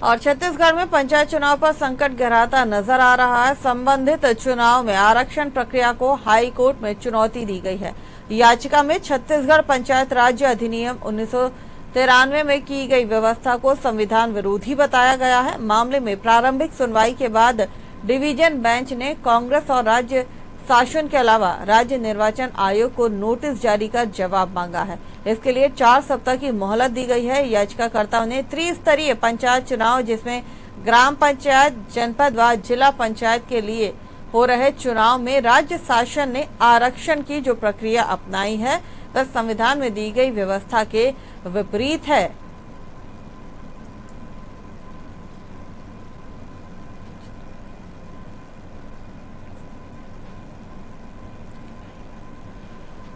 और छत्तीसगढ़ में पंचायत चुनाव पर संकट गहराता नज़र आ रहा है। संबंधित चुनाव में आरक्षण प्रक्रिया को हाई कोर्ट में चुनौती दी गई है। याचिका में छत्तीसगढ़ पंचायत राज्य अधिनियम उन्नीस तिरानवे में की गई व्यवस्था को संविधान विरोधी बताया गया है। मामले में प्रारंभिक सुनवाई के बाद डिवीज़न बेंच ने कांग्रेस और राज्य शासन के अलावा राज्य निर्वाचन आयोग को नोटिस जारी कर जवाब मांगा है। इसके लिए चार सप्ताह की मोहलत दी गई है। याचिकाकर्ताओं ने त्रिस्तरीय पंचायत चुनाव, जिसमें ग्राम पंचायत, जनपद व जिला पंचायत के लिए हो रहे चुनाव में राज्य शासन ने आरक्षण की जो प्रक्रिया अपनाई है, वह संविधान में दी गई व्यवस्था के विपरीत है।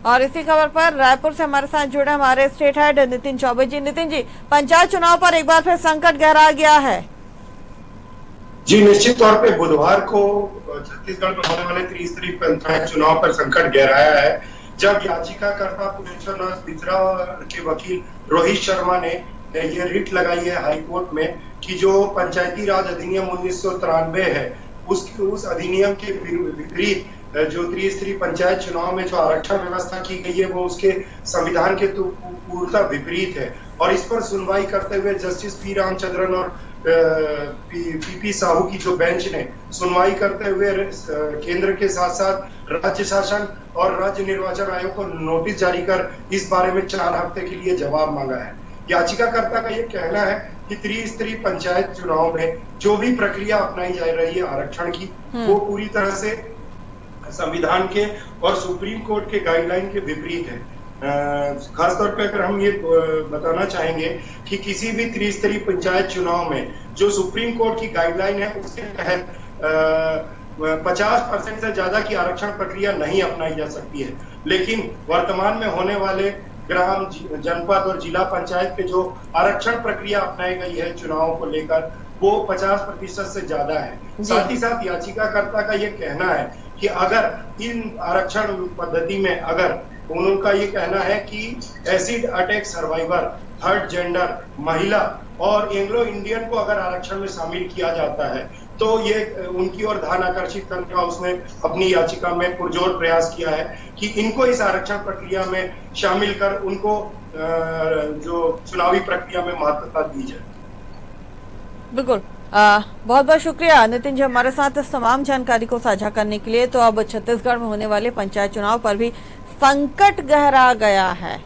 और इसी खबर पर रायपुर से हमारे साथ जुड़े हमारे स्टेट हेड नितिन चौबे जी। नितिन जी, पंचायत चुनाव पर एक बार फिर संकट गहरा गया है। जी, निश्चित तौर पे बुधवार को छत्तीसगढ़ में होने वाले त्रिस्तरीय पंचायत चुनाव पर संकट गहराया है। जब याचिकाकर्ता पुष्पनाथ मिश्रा के वकील रोहित शर्मा ने ये रिट लगाई है हाईकोर्ट में कि जो पंचायती राज अधिनियम उन्नीस सौ तिरानवे है उस उस अधिनियम के विपरीत जो त्रिस्तरीय पंचायत चुनाव में जो आरक्षण व्यवस्था की गई है वो उसके संविधान के तो पूर्णतः विपरीत है और इस पर सुनवाई करते हुए जस्टिस पी रामचंद्रन और पी पी साहू की जो बेंच ने सुनवाई करते हुए केंद्र के साथ साथ राज्य शासन और राज्य निर्वाचन आयोग को नोटिस जारी कर इस बारे में चार हफ़्ते के लिए जवाब मांगा है याचिकाकर्ता का ये कहना है कि त्रिस्तरीय पंचायत चुनाव में जो भी प्रक्रिया अपनाई जा रही है आरक्षण की हम्म। वो पूरी तरह से संविधान के और सुप्रीम कोर्ट के गाइडलाइन के विपरीत है। खासतौर पर अगर हम ये बताना चाहेंगे कि किसी भी त्रिस्तरीय पंचायत चुनाव में जो सुप्रीम कोर्ट की गाइडलाइन है उसके तहत पचास परसेंट से ज़्यादा की आरक्षण प्रक्रिया नहीं अपनाई जा सकती है। लेकिन वर्तमान में होने वाले ग्राम जनपद और जिला पंचायत के जो आरक्षण प्रक्रिया अपनाई गई है चुनावों को लेकर वो 50 प्रतिशत से ज़्यादा है। साथ ही साथ याचिकाकर्ता का ये कहना है कि अगर इन आरक्षण पद्धति में अगर उनका ये कहना है कि acid attack survivor third gender महिला और एंग्लो इंडियन को अगर आरक्षण में शामिल किया जाता है तो ये उनकी ओर ध्यान आकर्षित करने का उसने अपनी याचिका में पुरजोर प्रयास किया है कि इनको इस आरक्षण प्रक्रिया में शामिल कर उनको जो चुनावी प्रक्रिया में महत्वता दी जाए। बिल्कुल। बहुत बहुत शुक्रिया। नितिन जी, हमारे साथ इस तमाम जानकारी को साझा करने के लिए। तो अब छत्तीसगढ़ में होने वाले पंचायत चुनाव पर भी संकट गहरा गया है।